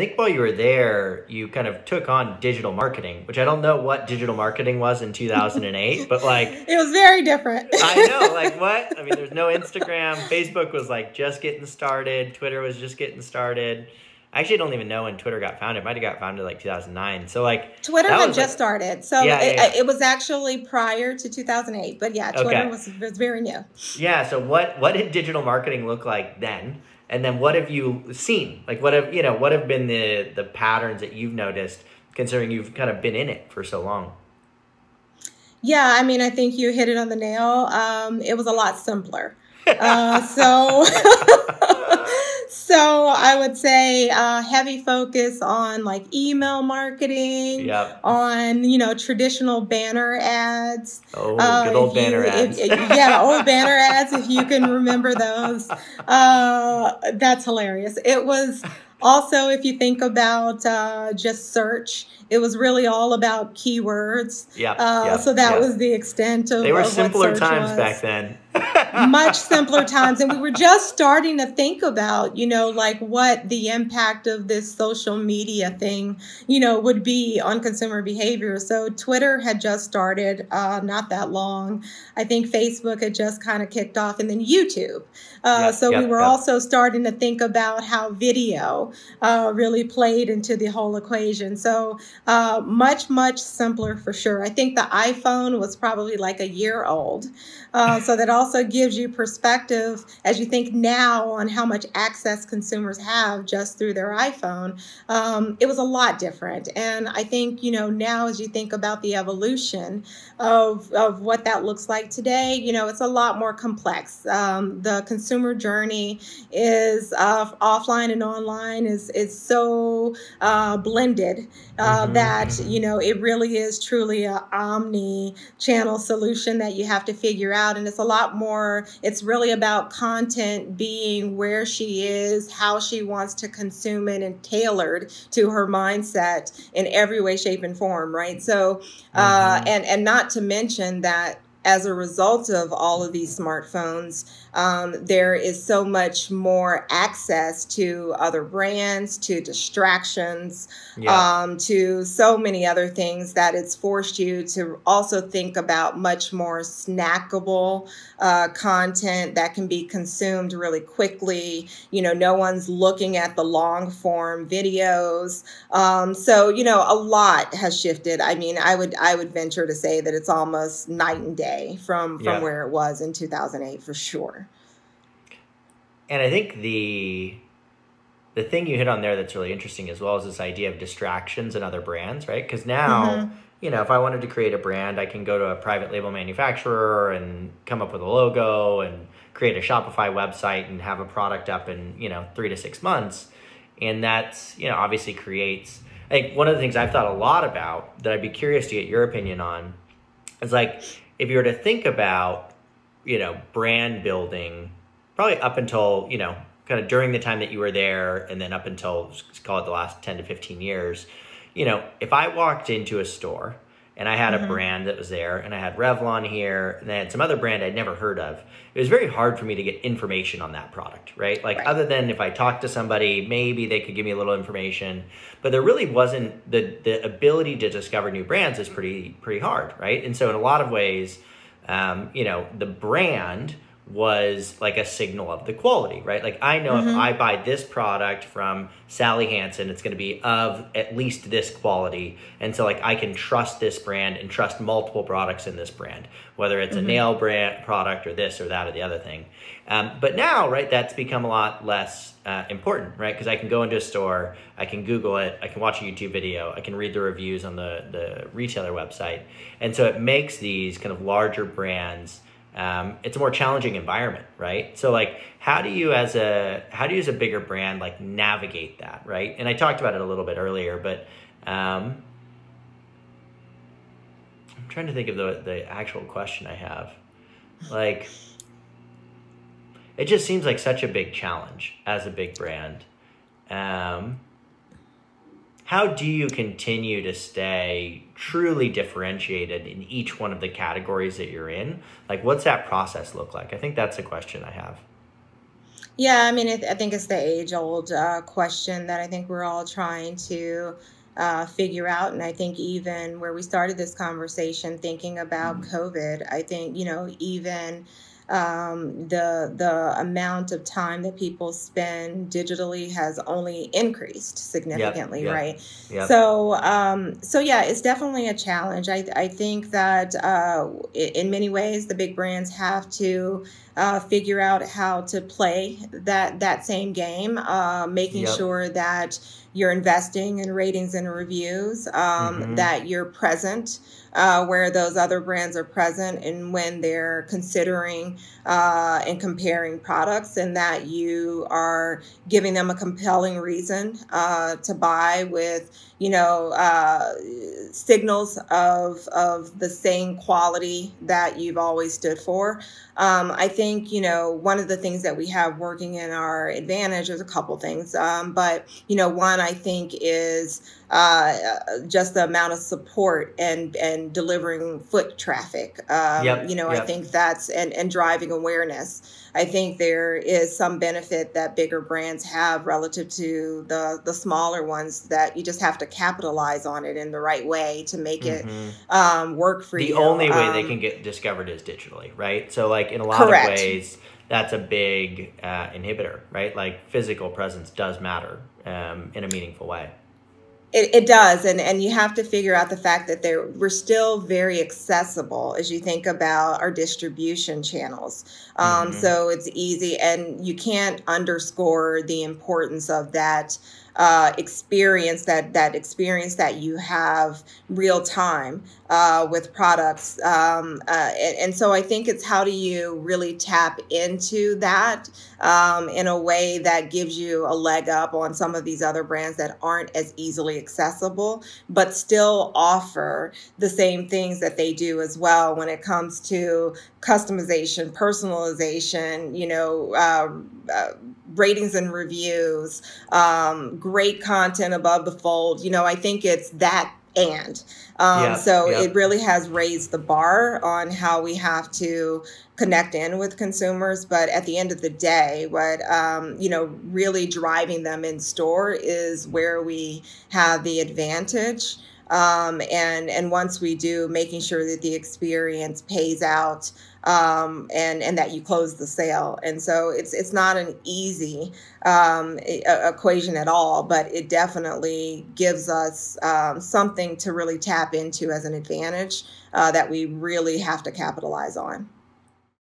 think while you were there, you kind of took on digital marketing, which I don't know what digital marketing was in 2008, but like it was very different. I know, like what? I mean, there's no Instagram. Facebook was like just getting started. Twitter was just getting started. I actually don't even know when Twitter got founded. It might have got founded like 2009. So like Twitter had just like, started. So yeah, it, yeah. it, was actually prior to 2008. But yeah, Twitter okay. was, was very new. Yeah. So what what did digital marketing look like then? And then what have you seen? Like what have you know what have been the the patterns that you've noticed considering you've kind of been in it for so long? Yeah, I mean, I think you hit it on the nail. Um, it was a lot simpler. Uh, so so I would say uh, heavy focus on like email marketing, yep. on you know traditional banner ads. Oh, uh, good old banner you, ads. If, yeah, old banner ads. If you can remember those, uh, that's hilarious. It was also if you think about uh, just search it was really all about keywords yeah, uh, yeah so that yeah. was the extent of they were simpler times was. back then much simpler times. And we were just starting to think about you know like what the impact of this social media thing you know would be on consumer behavior. So twitter had just started uh, not that long. I think facebook had just kind of kicked off and then youtube. Uh, yeah, so we were also starting to think about how video uh, really played into the whole equation. So uh, much much simpler for sure. I think the iphone was probably like a year old uh, so that also gives you perspective as you think now on how much access consumers have just through their iPhone. Um, it was a lot different. And I think, you know, now as you think about the evolution of, of what that looks like today, you know, it's a lot more complex. Um, the consumer journey is uh, offline and online is, is so uh, blended uh, mm-hmm. that, you know, it really is truly a omni channel solution that you have to figure out and it's a lot more it's really about content being where she is how she wants to consume it and tailored to her mindset in every way shape and form right so uh, mm-hmm. and and not to mention that as a result of all of these smartphones um, there is so much more access to other brands, to distractions, yeah. um, to so many other things that it's forced you to also think about much more snackable uh, content that can be consumed really quickly. You know, no one's looking at the long form videos. Um, so, you know, a lot has shifted. I mean, I would I would venture to say that it's almost night and day from from yeah. where it was in 2008 for sure and I think the the thing you hit on there that's really interesting as well is this idea of distractions and other brands, right? Because now, mm-hmm. you know, if I wanted to create a brand, I can go to a private label manufacturer and come up with a logo and create a Shopify website and have a product up in, you know, three to six months. And that's, you know, obviously creates, I think one of the things I've thought a lot about that I'd be curious to get your opinion on is like, if you were to think about, you know, brand building probably up until you know kind of during the time that you were there and then up until call it the last 10 to 15 years you know if i walked into a store and i had mm-hmm. a brand that was there and i had revlon here and i had some other brand i'd never heard of it was very hard for me to get information on that product right like right. other than if i talked to somebody maybe they could give me a little information but there really wasn't the the ability to discover new brands is pretty pretty hard right and so in a lot of ways um, you know the brand was like a signal of the quality, right? Like I know mm-hmm. if I buy this product from Sally Hansen, it's going to be of at least this quality. And so like I can trust this brand and trust multiple products in this brand, whether it's mm-hmm. a nail brand product or this or that or the other thing. Um, but now, right, that's become a lot less uh, important, right? Because I can go into a store, I can Google it, I can watch a YouTube video, I can read the reviews on the, the retailer website. And so it makes these kind of larger brands um, it's a more challenging environment, right? So like, how do you as a how do you as a bigger brand like navigate that, right? And I talked about it a little bit earlier, but um, I'm trying to think of the the actual question I have. Like, it just seems like such a big challenge as a big brand. Um, how do you continue to stay truly differentiated in each one of the categories that you're in? Like what's that process look like? I think that's a question i have. Yeah, I mean, I think it's the age old uh, question that I think we're all trying to uh, figure out. And I think even where we started this conversation, thinking about mm-hmm. COVID, I think, you know, even um, the the amount of time that people spend digitally has only increased significantly, yep, yep, right? Yep. So um, so yeah, it's definitely a challenge. I I think that uh, in many ways the big brands have to uh, figure out how to play that that same game, uh, making sure that you're investing in ratings and reviews, um, mm-hmm. that you're present uh, where those other brands are present and when they're considering uh, and comparing products, and that you are giving them a compelling reason uh, to buy with you know, uh, signals of of the same quality that you've always stood for. Um, I think you know one of the things that we have working in our advantage is a couple things, um, but you know, one I think is uh, just the amount of support and and delivering foot traffic. Um, yep, you know, yep. I think that's and and driving awareness. I think there is some benefit that bigger brands have relative to the the smaller ones that you just have to capitalize on it in the right way to make it mm-hmm. um, work for the you. The only way um, they can get discovered is digitally, right? So, like in a lot correct. of ways, that's a big uh, inhibitor, right? Like physical presence does matter um, in a meaningful way. It, it does, and and you have to figure out the fact that they we're still very accessible as you think about our distribution channels. Um, mm-hmm. So it's easy, and you can't underscore the importance of that uh, experience that that experience that you have real time uh, with products. Um, uh, and, and, so I think it's how do you really tap into that um, in a way that gives you a leg up on some of these other brands that aren't as easily accessible but still offer the same things that they do as well when it comes to customization personalization you know uh, uh, ratings and reviews, um, great content above the fold. You know, I think it's that and. Um, yeah, so yeah. it really has raised the bar on how we have to connect in with consumers. But at the end of the day, what um, you know really driving them in store is where we have the advantage. Um, and and once we do, making sure that the experience pays out um, and and that you close the sale. And so it's it's not an easy um, equation at all, but it definitely gives us um, something to really tap into as an advantage uh, that we really have to capitalize on.